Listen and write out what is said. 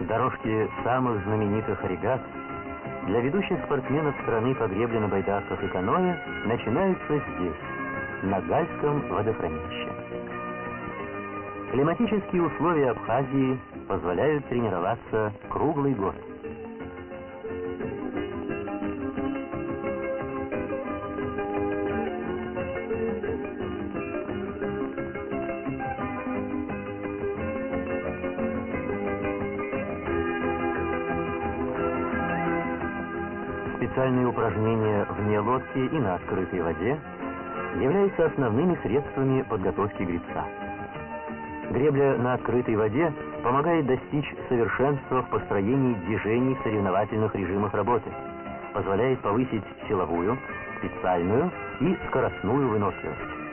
Дорожки самых знаменитых регат для ведущих спортсменов страны по гребле на байдарках и каноэ начинаются здесь, на Гальском водохранилище. Климатические условия Абхазии позволяют тренироваться круглый год. Специальные упражнения вне лодки и на открытой воде являются основными средствами подготовки гребца. Гребля на открытой воде помогает достичь совершенства в построении движений в соревновательных режимах работы, позволяет повысить силовую, специальную и скоростную выносливость.